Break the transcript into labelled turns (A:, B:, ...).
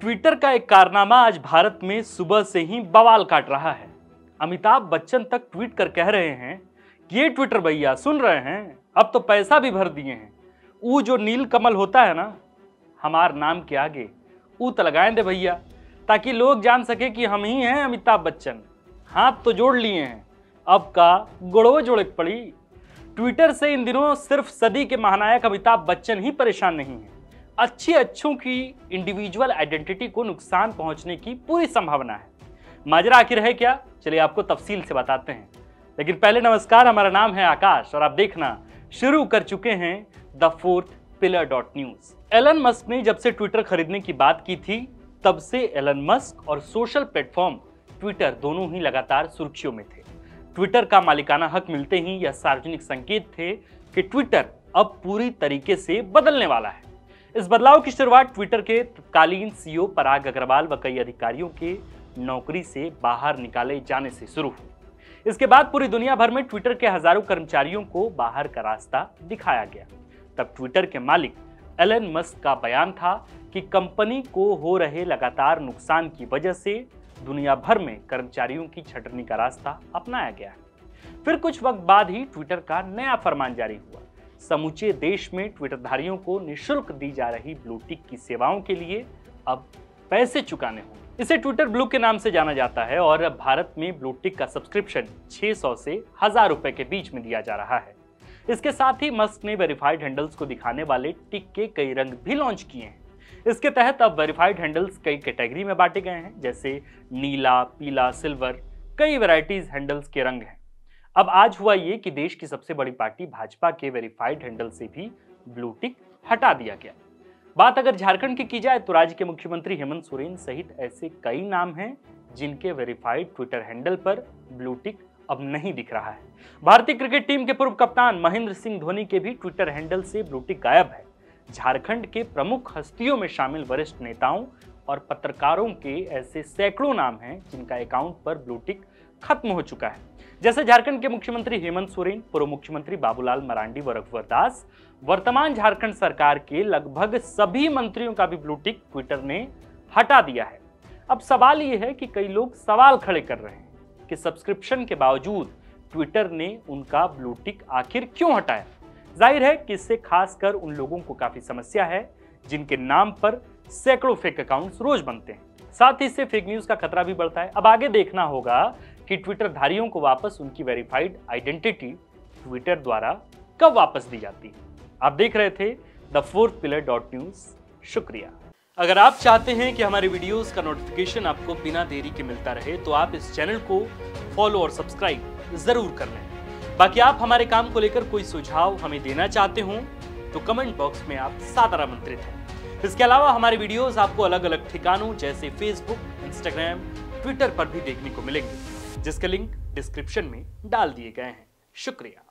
A: Twitter का एक कारनामा आज भारत में सुबह से ही बवाल काट रहा है। अमिताभ बच्चन तक ट्वीट कर कह रहे हैं कि ये ट्विटर भैया, सुन रहे हैं? अब तो पैसा भी भर दिए हैं। वो जो नील कमल होता है ना, हमार नाम के आगे, ऊ तो लगाएँ दे भैया, ताकि लोग जान सके कि हम ही हैं अमिताभ बच्चन। हाथ तो जोड़ लिए हैं। अब का गुड़ो जोड़ पड़ी। ट्विटर से इन दिनों सिर्फ़ सदी के महानायक अमिताभ बच्चन ही परेशान नहीं है। अच्छे अच्छों की इंडिविजुअल आइडेंटिटी को नुकसान पहुँचने की पूरी संभावना है। माजरा आखिर है क्या? चलिए आपको तफसील से बताते हैं। लेकिन पहले नमस्कार, हमारा नाम है आकाश और आप देखना, शुरू कर चुके हैं the fourth pillar dot news. Elon Musk ने जब से ट्विटर खरीदने की बात की थी, तब से एलन मस्क और सोशल प्लेटफॉर्म ट्विटर दोनों ही लगातार सुर्खियों में थे। ट्विटर का मालिकाना हक मिलते ही यह सार्वजनिक संकेत थे कि ट्विटर अब पूरी तरीके से बदलने वाला है। इस बदलाव की शुरुआत ट्विटर के तत्कालीन सीईओ पराग अग्रवाल व कई अधिकारियों के नौकरी से बाहर निकाले जाने से शुरू हुई। इसके बाद पूरी दुनिया भर में ट्विटर के हज़ारों कर्मचारियों को बाहर का रास्ता दिखाया गया। तब ट्विटर के मालिक एलन मस्क का बयान था कि कंपनी को हो रहे लगातार नुकसान की वजह से दुनिया भर में कर्मचारियों की छटनी का रास्ता अपनाया गया। फिर कुछ वक्त बाद ही ट्विटर का नया फरमान जारी हुआ। समूचे देश में ट्विटरधारियों को निशुल्क दी जा रही ब्लूटिक की सेवाओं के लिए अब पैसे चुकाने होंगे। इसे ट्विटर ब्लू के नाम से जाना जाता है और भारत में ब्लूटिक का सब्सक्रिप्शन 600 से हज़ार रुपए के बीच में दिया जा रहा है। इसके साथ ही मस्क ने वेरीफाइड हैंडल्स को दिखाने वाले टिक के कई रंग भी लॉन्च किए हैं। इसके तहत अब वेरीफाइड हैंडल्स कई कैटेगरी में बांटे गए हैं, जैसे नीला, पीला, सिल्वर, कई वैरायटीज हैंडल्स के रंग हैं। अब आज हुआ ये कि देश की सबसे बड़ी पार्टी भाजपा के वेरीफाइड हैंडल से भी ब्लू टिक हटा दिया गया। बात अगर झारखंड की की जाए तो राज्य के मुख्यमंत्री हेमंत सोरेन सहित ऐसे कई नाम हैं, जिनके वेरीफाइड ट्विटर हैंडल पर ब्लू टिक अब नहीं दिख रहा है। भारतीय क्रिकेट टीम के पूर्व कप्तान महेंद्र सिंह धोनी के भी ट्विटर हैंडल से ब्लू टिक गायब है। झारखंड के प्रमुख हस्तियों में शामिल वरिष्ठ नेताओं और पत्रकारों के ऐसे सैकड़ों नाम हैं, जिनका अकाउंट पर ब्लू टिक खत्म हो चुका है। जैसे झारखंड के मुख्यमंत्री हेमंत सोरेन, पूर्व मुख्यमंत्री बाबूलाल मरांडी व रघुवर दास, वर्तमान झारखंड सरकार के लगभग सभी मंत्रियों का भी ब्लू टिक ट्विटर ने हटा दिया है। अब सवाल यह है कि कई लोग सवाल खड़े कर रहे हैं कि सब्सक्रिप्शन के बावजूद ट्विटर ने उनका ब्लू टिक आखिर क्यों हटाया? ज़ाहिर है कि इससे खासकर उन लोगों को काफ़ी समस्या है, जिनके नाम पर सैकड़ों फेक अकाउंट्स रोज बनते हैं। साथ ही इससे फेक न्यूज़ का खतरा भी बढ़ता है। अब आगे देखना होगा कि ट्विटर धारियों को वापस उनकी वेरीफाइड आइडेंटिटी ट्विटर द्वारा कब वापस दी जाती? है आप देख रहे थे the fourth pillar dot news. शुक्रिया। अगर आप चाहते हैं कि हमारे वीडियोस का नोटिफिकेशन आपको बिना देरी के मिलता रहे तो आप इस चैनल को फॉलो और सब्सक्राइब ज़रूर कर लें। बाकी आप हमारे काम को लेकर कोई सुझाव हमें देना चाहते हो तो कमेंट बॉक्स में आप सादर आमंत्रित हैं। इसके अलावा हमारे वीडियोस आपको अलग अलग ठिकानों जैसे फेसबुक इंस्टाग्राम ट्विटर पर भी देखने को मिलेंगे। जिसके लिंक डिस्क्रिप्शन में डाल दिए गए हैं। शुक्रिया।